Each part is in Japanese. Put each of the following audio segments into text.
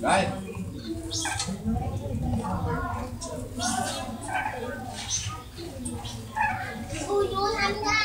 Đấy. Ui, chú tham gia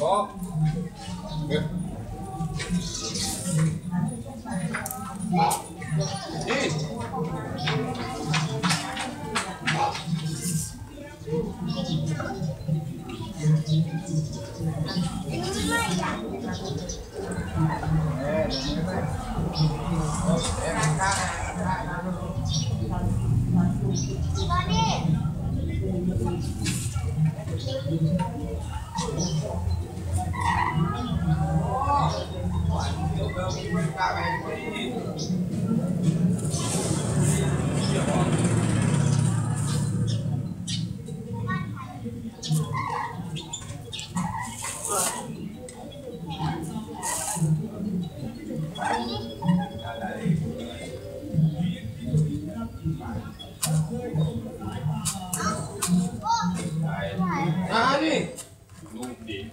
あええ今ね。 아, 아니. 누군데